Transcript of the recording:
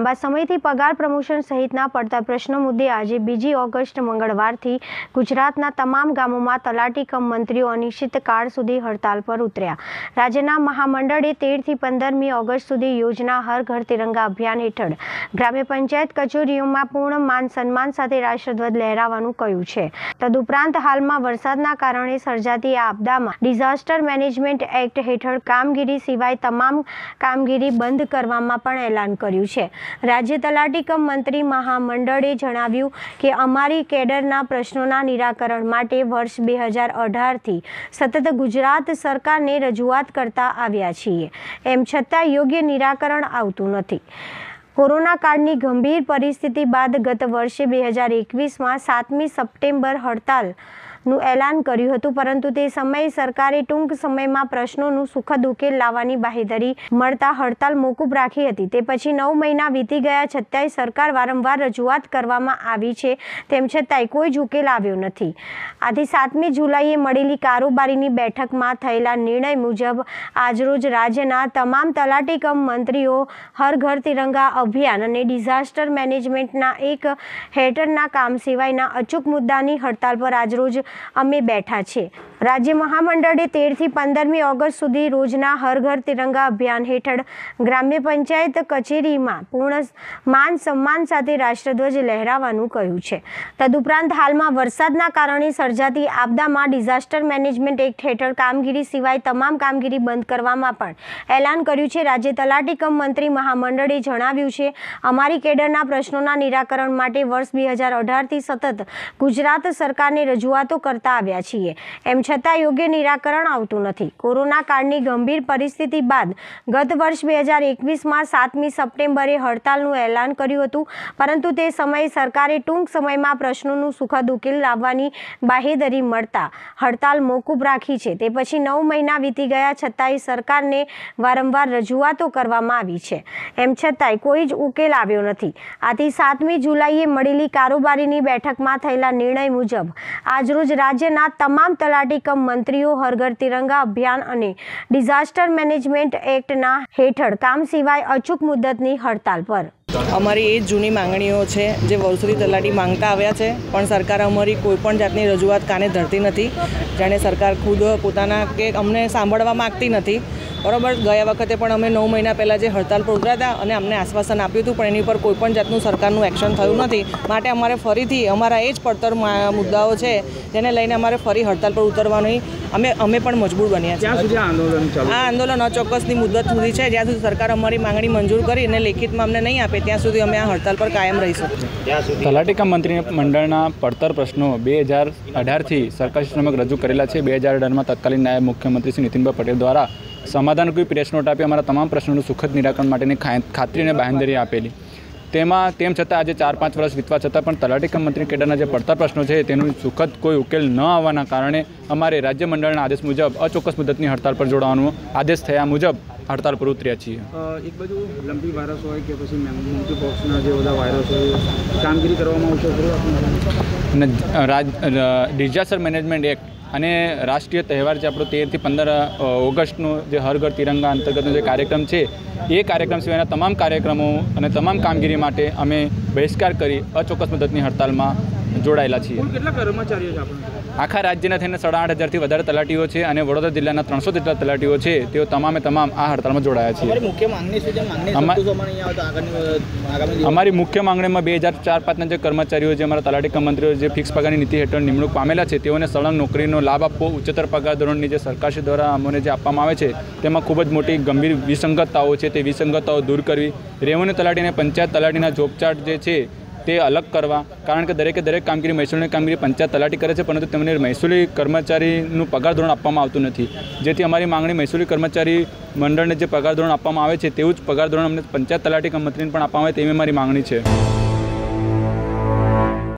લાંબા સમયથી પગાર પ્રમોશન સહિતના પડતા પ્રશ્નો મુદ્દે આજે બીજી ઓગસ્ટ મંગળવારથી ગુજરાતના તમામ ગામોમાં તલાટી કમ મંત્રીઓ અનિશ્ચિતકાળ સુધી હડતાલ પર ઉતર્યા. રાજ્યના મહામંડળે તેરથી પંદરમી ઓગસ્ટ સુધી યોજના હર ઘર તિરંગા અભિયાન હેઠળ ગ્રામ્ય પંચાયત કચેરીઓમાં પૂર્ણ માન સન્માન સાથે રાષ્ટ્રધ્વજ લહેરાવાનું કહ્યું છે. તદુપરાંત હાલમાં વરસાદના કારણે સર્જાતી આ આપદામાં ડિઝાસ્ટર મેનેજમેન્ટ એક્ટ હેઠળ કામગીરી સિવાય તમામ કામગીરી બંધ કરવામાં પણ એલાન કર્યું છે. રાજ્ય તલાટી મંત્રી મહામંડળે જણાવ્યું કે અમારી કેડરના પ્રશ્નોના નિરાકરણ માટે વર્ષ બે હજાર અઢારથી સતત ગુજરાત સરકારને રજૂઆત કરતા આવ્યા છીએ. એમ છતાં યોગ્ય નિરાકરણ આવતું નથી. કોરોના કાળની ગંભીર પરિસ્થિતિ બાદ ગત વર્ષે બે હજાર એકવીસમાં સાતમી સપ્ટેમ્બર હડતાલ નું એલાન કર્યું હતું, પરંતુ તે સમયે સરકારે ટૂંક સમયમાં પ્રશ્નોનું સુખદ ઉકેલ લાવવાની બાહેધરી મળતા હડતાલ મોકૂફ રાખી હતી. તે પછી નવ મહિના વીતી ગયા છતાંય સરકાર વારંવાર રજૂઆત કરવામાં આવી છે, તેમ છતાંય કોઈ જ ઉકેલ આવ્યો નથી. આથી સાતમી જુલાઈએ મળેલી કારોબારીની બેઠકમાં થયેલા નિર્ણય મુજબ આજરોજ રાજ્યના તમામ તલાટી કમ મંત્રીઓ હર ઘર તિરંગા અભિયાન અને ડિઝાસ્ટર મેનેજમેન્ટના એક હેઠળના કામ સિવાયના અચૂક મુદ્દાની હડતાલ પર આજરોજ અમે બેઠા છે રાજ્ય મહામંડળે તેરથી પંદરમી ઓગસ્ટ સુધી રોજના હર ઘર તિરંગા અભિયાન હેઠળ ગ્રામ્ય પંચાયત કચેરીમાં પૂર્ણ માન સન્માન સાથે રાષ્ટ્રધ્વજ લહેરાવાનું કહ્યું છે. તદુપરાંત હાલમાં વરસાદના કારણે સર્જાતી આપદામાં ડિઝાસ્ટર મેનેજમેન્ટ એક્ટ હેઠળ કામગીરી સિવાય તમામ કામગીરી બંધ કરવામાં પણ એલાન કર્યું છે. રાજ્ય તલાટી કમ મંત્રી મહામંડળે જણાવ્યું છે, અમારી કેડરના પ્રશ્નોના નિરાકરણ માટે વર્ષ બે હજાર અઢારથી સતત ગુજરાત સરકારને રજૂઆતો કરતા આવ્યા છીએ. એમ છતાં યોગ્ય નિરાકરણ આવતું નથી. કોરોના કાળની ગંભીર પરિસ્થિતિ બાદ ગત વર્ષ બે હજાર એકવીસમાં સાતમી સપ્ટેમ્બરે હડતાલનું એલાન કર્યું હતું. પરંતુ તે સમયે સરકારે ટૂંક સમયમાં પ્રશ્નોનું સુખદ ઉકેલ લાવવાની બાહેધરી મળતા હડતાલ મોકૂફ રાખી છે. તે પછી નવ મહિના વીતી ગયા છતાંય સરકારને વારંવાર રજૂઆતો કરવામાં આવી છે. એમ છતાંય કોઈ જ ઉકેલ આવ્યો નથી. આથી સાતમી જુલાઈએ મળેલી કારોબારીની બેઠકમાં થયેલા નિર્ણય મુજબ આજરોજ રાજ્યના તમામ તલાટી કમ મંત્રીઓ હરઘર તિરંગા અભિયાન અને ડિઝાસ્ટર મેનેજમેન્ટ એક્ટના હેઠળ કામ સિવાય અચૂક મુદ્દતની હડતાલ પર. અમારી એ જૂની માંગણીઓ છે, જે વર્ષોથી તલાટી માંગતા આવ્યા છે, પણ સરકાર અમારી કોઈપણ જાતની રજૂઆત કાને ધરતી નથી. જાણે સરકાર ખુદ પોતાના કે અમને સાંભળવા માગતી નથી. બરાબર ગયા વખતે પણ અમે નવ મહિના પહેલાં જે હડતાલ પર ઉતર્યા હતા અને અમને આશ્વાસન આપ્યું હતું પણ એની પર કોઈપણ જાતનું સરકારનું એક્શન થયું નથી. માટે અમારે ફરીથી અમારા એ જ પડતર મુદ્દાઓ છે જેને લઈને અમારે ફરી હડતાલ પર ઉતરવાની અમે અમે પણ મજબૂર બન્યા છીએ. આ આંદોલન ચાલુ આ આંદોલન અચોક્કસની મુદત સુધી છે જ્યાં સુધી સરકાર અમારી માંગણી મંજૂર કરી અને લેખિતમાં અમને નહીં આપે ત્યાં સુધી અમે આ હડતાલ પર કાયમ રહીશું તલાટીકા મંત્રી મંડળના પડતર પ્રશ્નો બે હજાર અઢારથી સરકાર સમક્ષ રજૂ કરેલા છે. બે હજાર અઢારમાં તત્કાલીન નાયબ મુખ્યમંત્રી શ્રી નીતિનભાઈ પટેલ દ્વારા સમાધાનરૂપી પ્રેસ નોટ આપી અમારા તમામ પ્રશ્નોનું સુખદ નિરાકરણ માટેની ખાતરી અને બાંહેધરી આપેલી. તેમાં તેમ છતાં આજે ચાર પાંચ વર્ષ વીતવા છતાં પણ તલાટી મંત્રી કેડરના જે પડતા પ્રશ્નો છે તેનું સુખદ કોઈ ઉકેલ ન આવવાના કારણે અમારે રાજ્ય મંડળના આદેશ મુજબ અચોક્કસ મુદતની હડતાલ પર જોડાવાનો આદેશ થયા મુજબ હડતાલ પર ઉતર્યા છીએ. એક બાજુ લંબી વાયરસ હોય કે પછી મોટી બોક્સના જે બધા વાયરસ હોય કામગીરી કરવામાં આવશે અને રાજ ડિઝાસ્ટર મેનેજમેન્ટ એક્ટ અને રાષ્ટ્રીય તહેવાર જે આપણો તેરથી પંદર ઓગસ્ટનો જે હર ઘર તિરંગા અંતર્ગતનો જે કાર્યક્રમ છે, એ કાર્યક્રમ સિવાયના તમામ કાર્યક્રમો અને તમામ કામગીરી માટે અમે બહિષ્કાર કરી અચોક્કસ મદદની હડતાલમાં જોડાયેલા છીએ. કેટલા કર્મચારીઓ છે આપણે આખા રાજ્યના થઈને સાડા આઠ હજારથી વધારે તલાટીઓ છે અને વડોદરા જિલ્લાના ત્રણસો જેટલા તલાટીઓ છે તેઓ તમામે તમામ આ હડતાલમાં જોડાયા છે. અમારી મુખ્ય માંગણીમાં બે હજાર ચાર પાંચના જે કર્મચારીઓ જે અમારા તલાટી કમ મંત્રીઓ જે ફિક્સ પગારની નીતિ હેઠળ નિમણૂક પામેલા છે તેઓને સળંગ નોકરીનો લાભ આપવો ઉચ્ચતર પગાર ધોરણની જે સરકારશ્રી દ્વારા અમને જે આપવામાં આવે છે તેમાં ખૂબ જ મોટી ગંભીર વિસંગતતાઓ છે તે વિસંગતતાઓ દૂર કરવી રેવન્યુ તલાટીને પંચાયત તલાટીના જોબચાર્ટ જે છે તે અલગ કરવા. કારણ કે દરેકે દરેક કામગીરી મહેસૂલની કામગીરી પંચાયત તલાટી કરે છે, પરંતુ તેમને મહેસૂલી કર્મચારીનું પગાર ધોરણ આપવામાં આવતું નથી. જેથી અમારી માંગણી મહેસૂલી કર્મચારી મંડળને જે પગાર ધોરણ આપવામાં આવે છે, તેવું જ પગાર ધોરણ અમને પંચાયત તલાટી મંત્રીને પણ આપવામાં આવે તેવી અમારી માંગણી છે.